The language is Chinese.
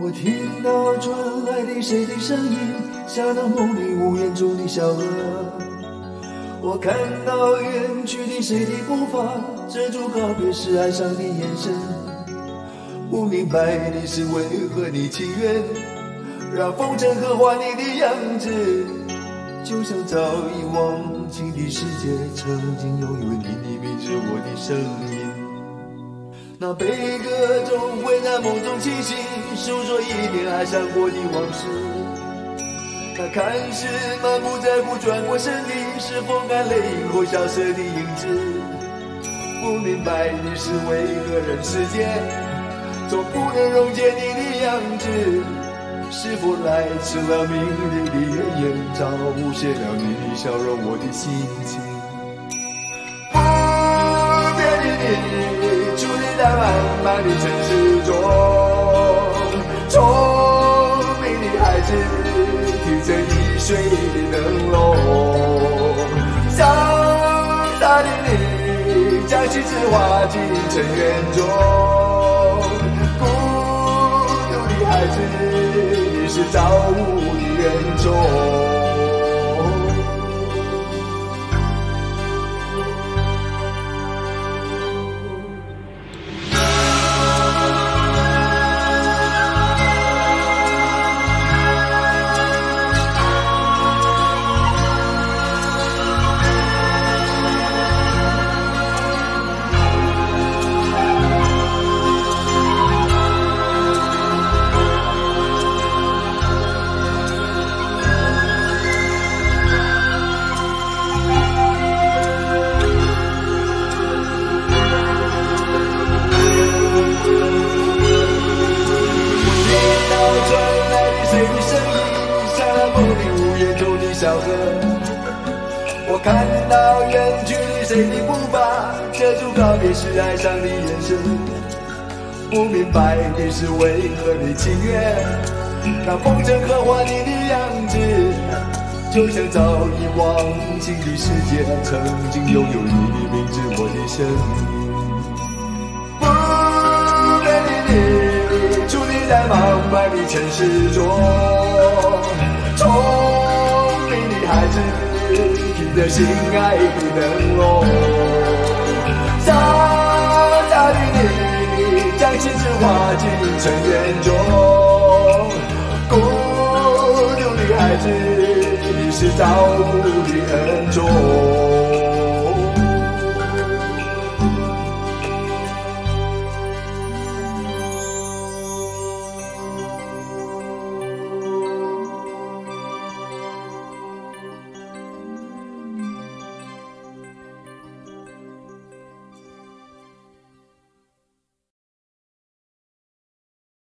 我听到传来的谁的声音，像那梦里无言中的小河。我看到远去的谁的步伐，遮住告别时哀伤的眼神。不明白的是为何你情愿让风尘刻画你的样子，就像早已忘情的世界，曾经拥有你的名字，我的声音。那悲歌总会在梦中清醒，诉说一点爱上过的往事。那看似满不在乎转过身的，是风干泪后消失的影子。不明白的是为何人世间总不能溶解你的样子？是否来迟了命里的原因，早无限了你的笑容，我的心情。不变的你，漫漫的城市中，聪明的孩子。提着易碎的灯笼，潇洒的你将心事化进尘缘中，孤独的孩子，你是造物的恩宠。小河，我看到远去的谁的步伐，遮住告别时哀伤的眼神。不明白的是为何你情愿让风尘刻画你的样子，就像早已忘情的世界，曾经拥有你的名字，我的声音。不变的你，伫立在茫茫的城市中。孩子，凭着心爱不能落，傻傻的你，将心事化进尘缘中。孤独的孩子，你是造物的恩宠。